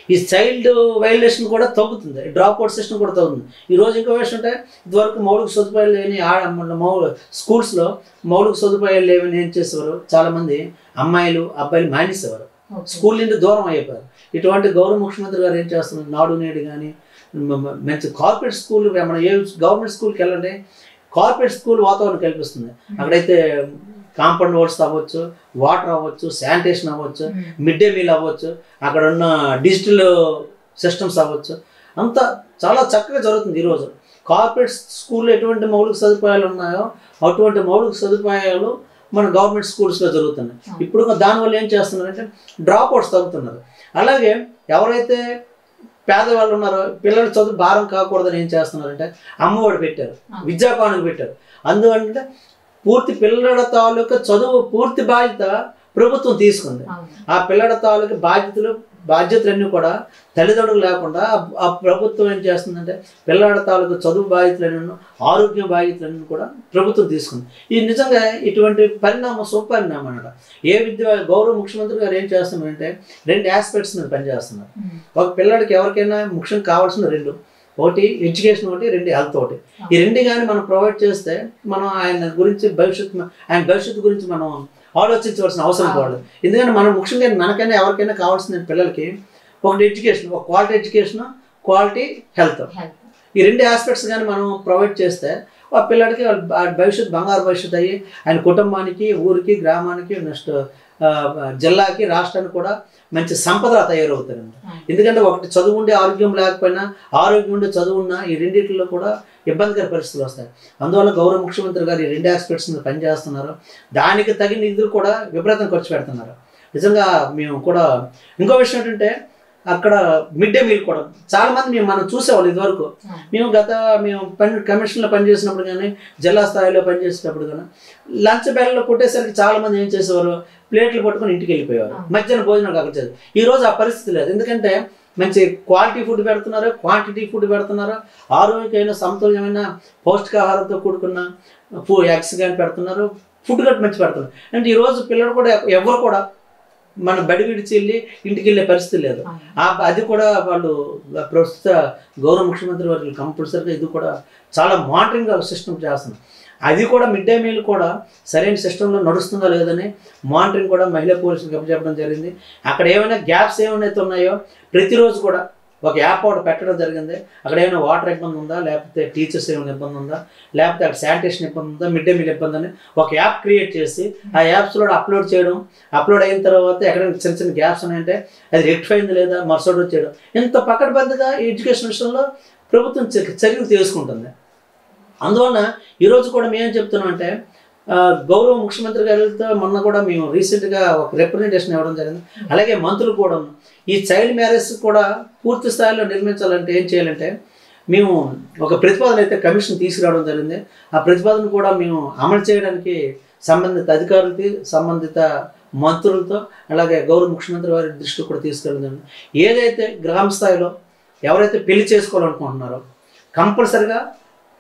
ఈ చైల్డ్ వైలేషన్ కూడా తగ్గుతుంది. డ్రాప్ అవుట్ సిస్టమ్ కూడా తగ్గుతుంది. ఈ రోజు ఇంకో విషయం అంటే ఇదివరకు మౌలిక సదుపాయాలు లేని ఆడ మన మౌ స్కూల్స్లో మౌలిక సదుపాయాలు లేవని ఏం చేసేవారు? చాలామంది అమ్మాయిలు అబ్బాయిలు మానేసేవారు. స్కూల్ నుండి దూరం అయిపోయారు. ఇటువంటి గౌరవ ముఖ్యమంత్రి గారు ఏం చేస్తున్నారు? నాడు నేడు కానీ మంచి కార్పొరేట్ స్కూల్ మన ఏ గవర్నమెంట్ స్కూల్కి వెళ్ళండి. కార్పొరేట్ స్కూల్ వాతావరణం కల్పిస్తుంది. అక్కడైతే కాంపౌండ్ వాల్స్ అవ్వచ్చు వాటర్ అవ్వచ్చు శానిటేషన్ అవ్వచ్చు. మిడ్ డే మీల్ అవ్వచ్చు అక్కడ ఉన్న డిజిటల్ సిస్టమ్స్ అవ్వచ్చు. అంతా చాలా చక్కగా జరుగుతుంది ఈరోజు కార్పొరేట్ స్కూల్లో ఎటువంటి మౌలిక సదుపాయాలు ఉన్నాయో అటువంటి మౌలిక సదుపాయాలు మన గవర్నమెంట్ స్కూల్స్లో జరుగుతున్నాయి. ఇప్పుడు దానివల్ల ఏం చేస్తున్నారంటే డ్రాప్ అవుట్స్ తగ్గుతున్నారు. అలాగే ఎవరైతే పేదవాళ్ళు ఉన్నారో పిల్లల చదువు భారం కాకూడదని ఏం చేస్తున్నారంటే అమ్మఒడి పెట్టారు ఆ. విద్యా కానుక పెట్టారు. అందువల్ల పూర్తి పిల్లల తాలూకా చదువు పూర్తి బాధ్యత ప్రభుత్వం తీసుకుంది. ఆ పిల్లల తాలూకు బాధ్యతలు బాధ్యతలన్నీ కూడా తల్లిదండ్రులు లేకుండా ఆ- ప్రభుత్వం ఏం చేస్తుందంటే పిల్లల తాలూకు చదువు బాధ్యతలను ఆరోగ్య బాధ్యతలను కూడా ప్రభుత్వం తీసుకుంది ఇది నిజంగా ఇటువంటి పరిణామం సుపరిణామం అన్నమాట ఏ విద్య గౌరవ ముఖ్యమంత్రి గారు ఏం చేస్తున్నారంటే రెండు ఆస్పెక్ట్స్ మీద పనిచేస్తున్నారు. ఒక పిల్లడికి ఎవరికైనా ముఖ్యం కావాల్సిన రెండు ఒకటి ఎడ్యుకేషన్ ఒకటి రెండు హెల్త్ ఒకటి. ఈ రెండు కానీ మనం ప్రొవైడ్ చేస్తే మనం ఆయన గురించి భవిష్యత్తు ఆయన భవిష్యత్తు గురించి మనం ఆలోచించవలసిన అవసరం కూడా. ఎందుకంటే మనం ముఖ్యంగా మనకైనా ఎవరికైనా కావాల్సిన పిల్లలకి ఒకటి ఎడ్యుకేషన్ ఒక క్వాలిటీ ఎడ్యుకేషన్ క్వాలిటీ హెల్త్. ఈ రెండు ఆస్పెక్ట్స్ కానీ మనం ప్రొవైడ్ చేస్తే ఆ పిల్లడికి భవిష్యత్తు బంగారు భవిష్యత్తు అయ్యి ఆయన కుటుంబానికి ఊరికి గ్రామానికి నెక్స్ట్ జిల్లాకి రాష్ట్రానికి కూడా మంచి సంపద తయారవుతారండి ఎందుకంటే ఒకటి చదువు ఉండి ఆరోగ్యం లేకపోయినా ఆరోగ్యం ఉండి చదువు ఉన్నా ఈ రెండింటిలో కూడా ఇబ్బందికర పరిస్థితులు వస్తాయి. అందువల్ల గౌరవ ముఖ్యమంత్రి గారు ఈ రెండు ఆస్పెక్ట్స్ మీద పనిచేస్తున్నారు. దానికి తగిన నిధులు కూడా విపరీతం ఖర్చు పెడుతున్నారు. నిజంగా మేము కూడా ఇంకో విషయం ఏంటంటే అక్కడ మిడ్ డే మీల్ కూడా. చాలా మంది మేము మనం చూసేవాళ్ళు ఇదివరకు. మేము గత మేము పని కమిషన్లో పనిచేసినప్పుడు కానీ జిల్లా స్థాయిలో పనిచేసేటప్పుడు కానీ లంచ్ బెల్లలో కొట్టేసరికి చాలా మంది ఏం చేసేవారు? ప్లేట్లు పట్టుకొని ఇంటికి వెళ్ళిపోయేవారు. మధ్యాహ్నం భోజనం కాకపోతే ఈ రోజు ఆ పరిస్థితి లేదు. ఎందుకంటే మంచి క్వాలిటీ ఫుడ్ పెడుతున్నారు? క్వాంటిటీ ఫుడ్ పెడుతున్నారు? ఆరోగ్యమైన సమతుల్యమైన పౌష్టికాహారంతో కూడుకున్న ఫూ ఎగ్స్ కానీ పెడుతున్నారు? ఫుడ్ కూడా మంచి పెడుతున్నారు. అంటే ఈరోజు పిల్లలు కూడా ఎవరు కూడా మన బడి విడిచి వెళ్ళి ఇంటికి వెళ్ళే పరిస్థితి లేదు. అది కూడా వాళ్ళు ప్రస్తుత గౌరవ ముఖ్యమంత్రి వారు కంపల్సరీగా ఇది కూడా చాలా మానిటరింగ్ సిస్టమ్ చేస్తున్నారు అది కూడా మిడ్ డే మీల్ కూడా సరైన సిస్టంలో నడుస్తుందా లేదని మానిటరింగ్ కూడా మహిళా పోలీసులకు అప్పచెప్పడం జరిగింది. అక్కడ ఏమైనా గ్యాప్స్ ఏమైనా ఉన్నాయో ప్రతిరోజు కూడా ఒక యాప్ ఒకటి పెట్టడం జరిగింది. అక్కడ ఏమైనా వాటర్ ఇబ్బంది ఉందా? లేకపోతే టీచర్స్ ఏమైనా ఇబ్బంది ఉందా? లేకపోతే అక్కడ శానిటేషన్ ఇబ్బంది ఉందా? మిడ్ డే మీల్ ఇబ్బంది అని ఒక యాప్ క్రియేట్ చేసి ఆ యాప్స్లో అప్లోడ్ చేయడం. అప్లోడ్ అయిన తర్వాత ఎక్కడైనా చిన్న చిన్న గ్యాప్స్ ఉన్నాయంటే అది రెక్టిఫై అయింది లేదా మరుసటి చేయడం. ఇంత పకడ్బందీగా ఎడ్యుకేషన్ విషయంలో ప్రభుత్వం చర్యలు తీసుకుంటుంది. అందువలన ఈరోజు కూడా మేము చెప్తున్నాం అంటే గౌరవ ముఖ్యమంత్రి గారితో మొన్న కూడా మేము రీసెంట్గా ఒక రిప్రజెంటేషన్ ఇవ్వడం జరిగింది. అలాగే మంత్రులు కూడా ఈ చైల్డ్ మ్యారేజ్ కూడా పూర్తి స్థాయిలో నిర్మించాలంటే ఏం చేయాలంటే మేము ఒక ప్రతిపాదన అయితే కమిషన్ తీసుకురావడం జరిగింది. ఆ ప్రతిపాదన కూడా మేము అమలు చేయడానికి సంబంధిత అధికారులకి సంబంధిత మంత్రులతో అలాగే గౌరవ ముఖ్యమంత్రి వారి దృష్టికి కూడా తీసుకెళ్ళడం జరిగింది. ఏదైతే గ్రామ స్థాయిలో ఎవరైతే పెళ్ళి చేసుకోవాలనుకుంటున్నారో కంపల్సరిగా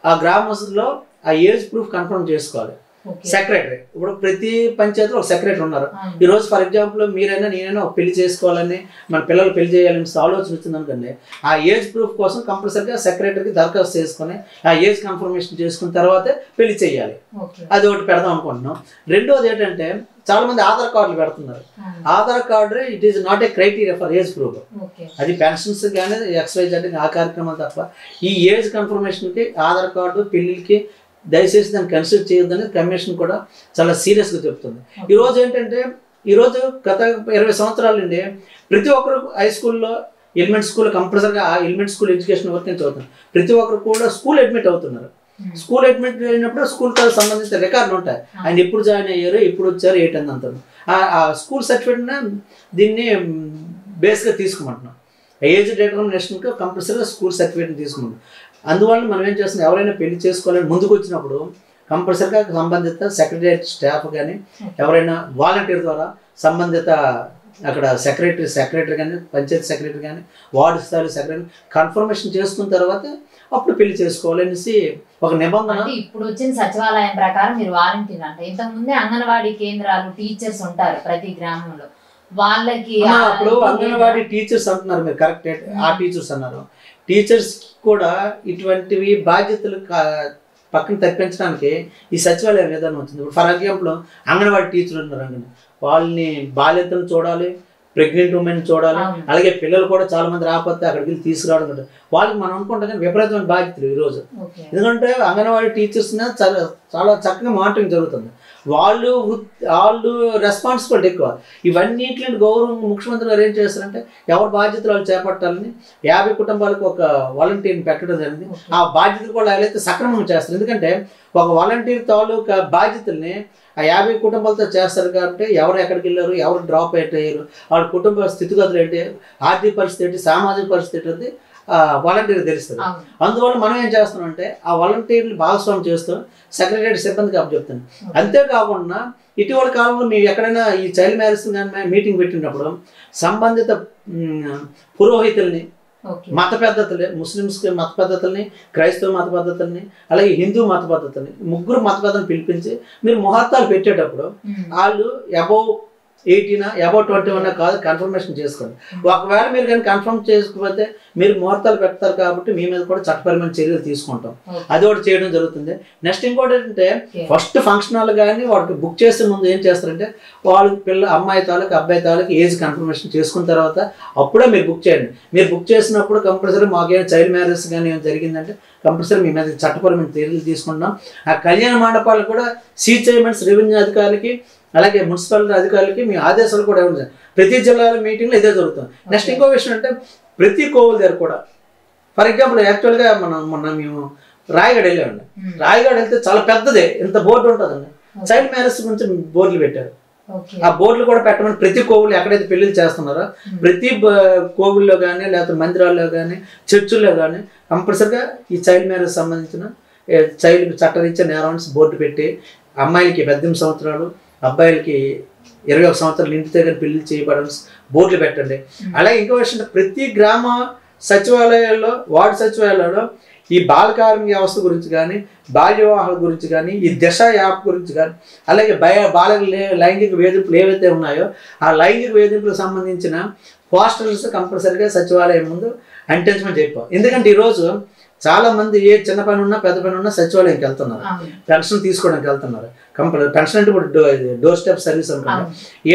ఆ గ్రామంలో ఆ ఏజ్ ప్రూఫ్ కన్ఫర్మ్ చేసుకోవాలి. సెక్రటరీ ఇప్పుడు ప్రతి పంచాయతీలో ఒక సెక్రటరీ ఉన్నారు. ఈ రోజు ఫర్ ఎగ్జాంపుల్ మీరైనా నేనైనా ఒక పెళ్ళి చేసుకోవాలని మన పిల్లలు పెళ్ళి చేయాలని ఆలోచన వచ్చింది అనుకోండి ఆ ఏజ్ ప్రూఫ్ కోసం కంపల్సరీగా సెక్రటరీకి దరఖాస్తు చేసుకొని ఆ ఏజ్ కన్ఫర్మేషన్ చేసుకున్న తర్వాతే పెళ్ళి చేయాలి. అది ఒకటి పెడదాం అనుకుంటున్నాం రెండోది ఏంటంటే చాలా మంది ఆధార్ కార్డులు పెడుతున్నారు. Aadhaar card it is not a criteria for age proof. అది పెన్షన్స్ కానీ ఎక్సైజ్ అంటే ఆ కార్యక్రమాలు తప్ప ఈ ఏజ్ కన్ఫర్మేషన్కి ఆధార్ కార్డు పెళ్ళిళ్ళకి దయచేసి దాన్ని కన్సిడర్ చేయొద్దని కమిషన్ కూడా చాలా సీరియస్గా చెప్తుంది. ఈ రోజు ఏంటంటే ఈ రోజు గత ఇరవై సంవత్సరాల నుండి ప్రతి ఒక్కరు హై స్కూల్లో ఎలిమెంట్ స్కూల్ కంపల్సరీగా ఆ ఎలిమెంట్ స్కూల్ ఎడ్యుకేషన్ వరకు నేను చదువుతాను. ప్రతి ఒక్కరు కూడా స్కూల్ అడ్మిట్ అవుతున్నారు. స్కూల్ అడ్మిట్ అయినప్పుడు స్కూల్తో సంబంధించిన రికార్డులు ఉంటాయి. ఆయన ఎప్పుడు జాయిన్ అయ్యారు ఎప్పుడు వచ్చారు ఏంటని అంటారు. ఆ స్కూల్ సర్టిఫికేట్ దీన్ని బేస్గా తీసుకోమంటున్నాం. ఏజ్ డిటర్మినేషన్కి కంపల్సరీగా స్కూల్ సర్టిఫికేట్ తీసుకుంటాం అందువల్ల మనం ఏం చేస్తున్నాం? ఎవరైనా పెళ్ళి చేసుకోవాలని ముందుకు వచ్చినప్పుడు కంపల్సరీగా సంబంధిత సెక్రటరియట్ స్టాఫ్ కానీ ఎవరైనా వాలంటీర్ ద్వారా సంబంధిత అక్కడ సెక్రటరీ సెక్రటరీ కానీ పంచాయతీ సెక్రటరీ కానీ వార్డు స్థాయి సెక్రటరీ కన్ఫర్మేషన్ చేసుకున్న తర్వాత అప్పుడు పెళ్ళి చేసుకోవాలి అనేసి ఒక నిబంధన. ఇప్పుడు వచ్చిన సచివాలయం ప్రకారం మీరు వాలంటీర్ అంట. ఇంతకు ముందే అంగన్వాడీ కేంద్రాలు టీచర్స్ ఉంటారు ప్రతి గ్రామంలో. వాళ్ళకి అప్పుడు అంగన్వాడీ టీచర్స్ అంటున్నారు మీరు కరెక్ట్ ఆ టీచర్స్ అన్నారు. టీచర్స్ కూడా ఇటువంటివి బాధ్యతలు పక్కన తప్పించడానికి ఈ సచివాలయం విధానం వచ్చింది ఇప్పుడు ఫర్ ఎగ్జాంపుల్ అంగన్వాడీ టీచర్ ఉన్నారు అంగన్ వాళ్ళని బాధ్యతలు చూడాలి ప్రెగ్నెంట్ ఉమెన్ చూడాలి. అలాగే పిల్లలు కూడా చాలా మంది రాకపోతే అక్కడికి వెళ్ళి తీసుకురావడం. వాళ్ళకి మనం అనుకుంటాం కానీ విపరీతమైన బాధ్యతలు ఈరోజు. ఎందుకంటే అంగన్వాడీ టీచర్స్ చాలా చాలా చక్కగా మానిటరింగ్ జరుగుతుంది వాళ్ళు వాళ్ళు రెస్పాన్సిబిలిటీ ఎక్కువ ఇవన్నింటిని గౌరవం ముఖ్యమంత్రి గారు ఏం చేస్తారంటే ఎవరి బాధ్యతలు వాళ్ళు చేపట్టాలని యాభై కుటుంబాలకు ఒక వాలంటీర్ని పెట్టడం జరిగింది. ఆ బాధ్యతలు కూడా అయితే సక్రమంగా చేస్తారు ఎందుకంటే ఒక వాలంటీర్ తాలూకా బాధ్యతల్ని ఆ యాభై కుటుంబాలతో చేస్తారు కాబట్టి ఎవరు ఎక్కడికి వెళ్ళారు ఎవరు డ్రాప్ అయ్యారు వాళ్ళ కుటుంబ స్థితిగతులు ఏంటి ఆర్థిక పరిస్థితి ఏంటి సామాజిక పరిస్థితి ఏంటి వాలంటీర్ తెలుస్తుంది. అందువల్ల మనం ఏం చేస్తున్నాం అంటే ఆ వాలంటీర్లు భాగస్వామ్యం చేస్తూ సెక్రటరీ సిబ్బందికి అప్పచెప్తాను. అంతేకాకుండా ఇటీవల కాలంలో మేము ఎక్కడైనా ఈ చైల్డ్ మ్యారేజ్ కానీ మీటింగ్ పెట్టినప్పుడు సంబంధిత పురోహితుల్ని. మత పద్ధతులే ముస్లిమ్స్కి మత పద్ధతుల్ని క్రైస్తవ మత పద్ధతుల్ని అలాగే హిందూ మత పద్ధతుల్ని ముగ్గురు మత పద్ధతులు పిలిపించి మీరు ముహూర్తాలు పెట్టేటప్పుడు. వాళ్ళు అబౌవ్ ఎయిటీనా? అబౌవ్ ట్వంటీ వన్ కాదు కన్ఫర్మేషన్ చేసుకోండి. ఒకవేళ మీరు కానీ కన్ఫర్మ్ చేసుకోకపోతే మీరు ముహూర్తాలు పెడతారు కాబట్టి మీ మీద కూడా చట్టపరమైన చర్యలు తీసుకుంటాం. అది ఒకటి చేయడం జరుగుతుంది. నెక్స్ట్ ఇంకోటి ఏంటంటే. ఫస్ట్ ఫంక్షన్ హాల్ కానీ వాడికి బుక్ చేసే ముందు ఏం చేస్తారంటే వాళ్ళకి పిల్ల అమ్మాయి తాలూకు అబ్బాయి తాలూకు ఏజ్ కన్ఫర్మేషన్ చేసుకున్న తర్వాత అప్పుడే మీరు బుక్ చేయండి. మీరు బుక్ చేసినప్పుడు కంపల్సరీ మాకేమైనా చైల్డ్ మ్యారేజ్ కానీ ఏమైనా జరిగిందంటే కంపల్సరీ మీ మీద చట్టపరమైన చర్యలు తీసుకుంటున్నాం. ఆ కళ్యాణ మండపాలు కూడా సీజ్ చేయమెంట్స్ రెవెన్యూ అధికారులకి అలాగే మున్సిపాలిటీ అధికారులకి మీ ఆదేశాలు కూడా ఇవ్వండి ప్రతి జిల్లాల మీటింగ్లో ఇదే జరుగుతుంది నెక్స్ట్ ఇంకో విషయం అంటే ప్రతి కోవుల దగ్గర కూడా ఫర్ ఎగ్జాంపుల్ యాక్చువల్గా మనం మొన్న మేము రాయగడ వెళ్ళామండి. ఉమ్. రాయగడ వెళ్తే చాలా పెద్దదే ఇంత బోర్డు ఉంటుందండి. చైల్డ్ మ్యారేజ్ గురించి బోర్డులు పెట్టారు. ఆ బోర్డులు కూడా పెట్టమని ప్రతి కోవులు ఎక్కడైతే పెళ్ళిళ్ళు చేస్తున్నారో ప్రతి బ- కోవుల్లో కానీ లేకపోతే మందిరాల్లో కానీ చర్చుల్లో కానీ కంపల్సరిగా ఈ చైల్డ్ మ్యారేజ్ సంబంధించిన చైల్డ్ చట్టరీత్యా నేరాన్స్ బోర్డు పెట్టి అమ్మాయిలకి పద్దెనిమిది సంవత్సరాలు అబ్బాయిలకి ఇరవై ఒక సంవత్సరాలు ఇంటి దగ్గర పెళ్ళి చేయబడడం బోర్డులు పెట్టండి. అలాగే ఇంకో విషయం ప్రతి గ్రామ సచివాలయాల్లో వార్డు సచివాలయాల్లో ఈ బాలకార్మిక వ్యవస్థ గురించి కానీ బాల్య వివాహాల గురించి కానీ ఈ దిశ యాప్ గురించి కానీ అలాగే భయ బాల లైంగిక వేధింపులు ఏవైతే ఉన్నాయో ఆ లైంగిక వేధింపులకు సంబంధించిన పోస్టర్స్ కంపల్సరీగా సచివాలయం ముందు అంటించమని చెప్పాం ఎందుకంటే ఈరోజు చాలా మంది ఏ చిన్న పని ఉన్నా పెద్ద పని ఉన్నా సచివాలయంకి వెళ్తున్నారు. పెన్షన్ తీసుకోవడానికి వెళ్తున్నారు. కంపల్ పెన్షన్ అంటే ఇప్పుడు డోర్ స్టెప్ సర్వీస్ అవును.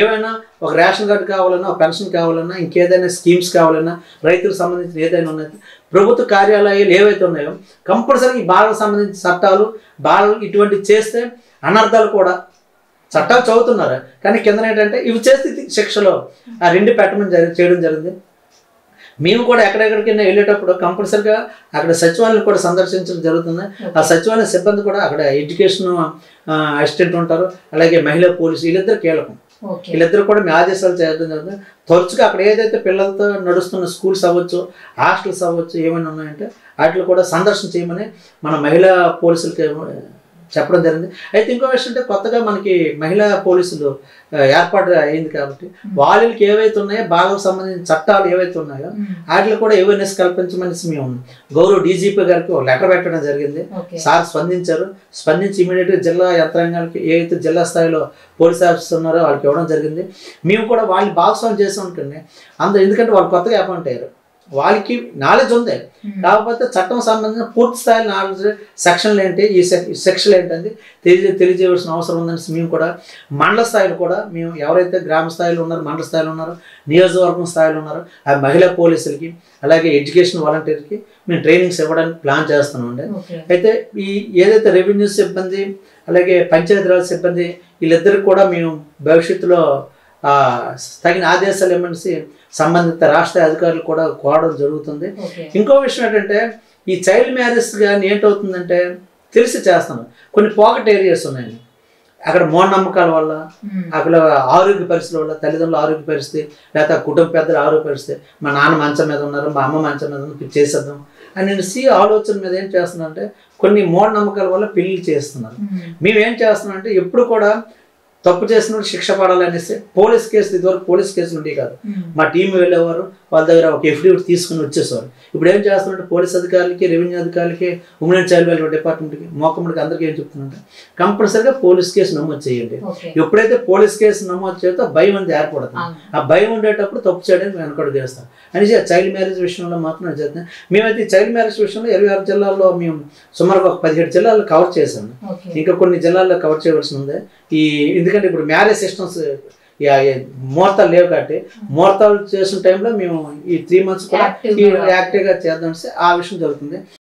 ఏమైనా ఒక రేషన్ కార్డు కావాలన్నా ఒక పెన్షన్ కావాలన్నా ఇంకేదైనా స్కీమ్స్ కావాలన్నా రైతులకు సంబంధించిన ఏదైనా ఉన్నది ప్రభుత్వ కార్యాలయాలు ఏవైతే ఉన్నాయో కంపల్సరీ ఈ బాలకు సంబంధించిన చట్టాలు బాలు ఇటువంటి చేస్తే అనర్థాలు కూడా చట్టాలు చదువుతున్నారు. కానీ కింద ఏంటంటే ఇవి చేస్తే శిక్షలో ఆ రెండు పెట్టమని చేయడం జరిగింది. మేము కూడా ఎక్కడెక్కడికైనా వెళ్ళేటప్పుడు కంపల్సరిగా అక్కడ సచివాలయం కూడా సందర్శించడం జరుగుతుంది. ఆ సచివాలయ సిబ్బంది కూడా అక్కడ ఎడ్యుకేషన్ అసిస్టెంట్ ఉంటారు. అలాగే మహిళా పోలీసు వీళ్ళిద్దరు కీలకం. వీళ్ళిద్దరు కూడా మీ ఆదేశాలు చేయడం జరుగుతుంది. తరచుగా అక్కడ ఏదైతే పిల్లలతో నడుస్తున్న స్కూల్స్ అవ్వచ్చు హాస్టల్స్ అవ్వచ్చు ఏమైనా ఉన్నాయంటే వాటిలో కూడా సందర్శన చేయమని మన మహిళా పోలీసులకి చెప్పడం జరిగింది. అయితే ఇంకో విషయం అంటే కొత్తగా మనకి మహిళా పోలీసులు ఏర్పాటు అయింది కాబట్టి వాళ్ళకి ఏవైతే ఉన్నాయో బాగా సంబంధించిన చట్టాలు ఏవైతే ఉన్నాయో. వాటిలో కూడా అవేర్నెస్ కల్పించమని మేము గౌరవ డీజీపీ గారికి ఒక లెటర్ పెట్టడం జరిగింది. సార్ స్పందించారు. స్పందించి ఇమీడియట్గా జిల్లా యంత్రాంగానికి ఏదైతే జిల్లా స్థాయిలో పోలీస్ ఆఫీసర్ ఉన్నారో వాళ్ళకి ఇవ్వడం జరిగింది. మేము కూడా వాళ్ళని భాగస్వామ్యం చేసాం అనుకోండి. అందరూ ఎందుకంటే వాళ్ళు కొత్తగా అపాయింట్ అయ్యారు. వాళ్ళకి నాలెడ్జ్ ఉంది. ఉమ్. కాకపోతే చట్టం సంబంధించిన పూర్తి స్థాయి నాలెడ్జ్ సెక్షన్లు ఏంటి ఈ సెక్ సెక్షన్లు ఏంటంది తెలియ తెలియజేయవలసిన అవసరం ఉందని మేము కూడా మండల స్థాయిలో కూడా మేము ఎవరైతే గ్రామ స్థాయిలో ఉన్నారో మండల స్థాయిలో ఉన్నారో నియోజకవర్గం స్థాయిలో ఉన్నారో ఆ మహిళా పోలీసులకి అలాగే ఎడ్యుకేషన్ వాలంటీర్కి మేము ట్రైనింగ్స్ ఇవ్వడానికి ప్లాన్ చేస్తున్నామండి. ఓకే అయితే ఈ ఏదైతే రెవెన్యూ సిబ్బంది అలాగే పంచాయతీరాజ్ సిబ్బంది వీళ్ళిద్దరికి కూడా మేము భవిష్యత్తులో తగిన ఆదేశాలు ఇవ్వమనేసి సంబంధిత రాష్ట్ర అధికారులు కూడా కోరడం జరుగుతుంది. ఇంకో విషయం ఏంటంటే ఈ చైల్డ్ మ్యారేజ్ కానీ ఏంటవుతుందంటే తెలిసి చేస్తాను కొన్ని పాకెట్ ఏరియాస్ ఉన్నాయండి. అక్కడ మూఢనమ్మకాల వల్ల. అక్కడ ఆరోగ్య పరిస్థితుల వల్ల తల్లిదండ్రుల ఆరోగ్య పరిస్థితి లేకపోతే కుటుంబ పెద్దల ఆరోగ్య పరిస్థితి మా నాన్న మంచం మీద ఉన్నారు మా అమ్మ మంచం మీద ఉన్నారు చేసేద్దాం అని నేను సి ఆలోచన మీద ఏం చేస్తున్నానంటే కొన్ని మూఢనమ్మకాల వల్ల పెళ్ళి చేస్తున్నారు. మేము. ఏం చేస్తున్నాం అంటే ఎప్పుడు కూడా తప్పు చేసిన శిక్ష పడాలనేసి పోలీస్ కేసు ఇదివరకు పోలీస్ కేసులు ఉండేవి కాదు. మా టీం వెళ్ళేవారు వాళ్ళ దగ్గర ఒక ఎఫిడవిట్ తీసుకుని వచ్చేసేవారు. ఇప్పుడు ఏం చేస్తున్నట్టు పోలీస్ అధికారులకి రెవెన్యూ అధికారులకి ఉమెన్ చైల్డ్ వెల్ఫేర్ డిపార్ట్మెంట్కి మోకమ్మడికి అందరికీ ఏం చెప్తున్నంటే కంపల్సరీగా పోలీస్ కేసు నమోదు చేయండి. ఎప్పుడైతే పోలీస్ కేసు నమోదు చేస్తే భయం అనేది ఏర్పడుతుంది. ఆ భయం ఉండేటప్పుడు తప్పు చేయడానికి వెనకడు చేస్తాం అనేసి ఆ చైల్డ్ మ్యారేజ్ విషయంలో మాత్రం చేస్తాం మేమైతే చైల్డ్ మ్యారేజ్ విషయంలో ఇరవై ఆరు జిల్లాల్లో మేము సుమారుగా ఒక పదిహేడు జిల్లాల్లో కవర్ చేసాము ఓకే. ఇంకా కొన్ని జిల్లాల్లో కవర్ చేయవలసి ఉంది. ఈ ఎందుకంటే ఇప్పుడు మ్యారేజ్ సిస్టమ్స్ ముహూర్తాలు లేవు కాబట్టి ముహూర్తాలు చేసిన టైంలో మేము ఈ త్రీ మంత్స్ కూడా. యాక్టివ్గా చేద్దాం ఆ విషయం జరుగుతుంది